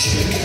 Sick.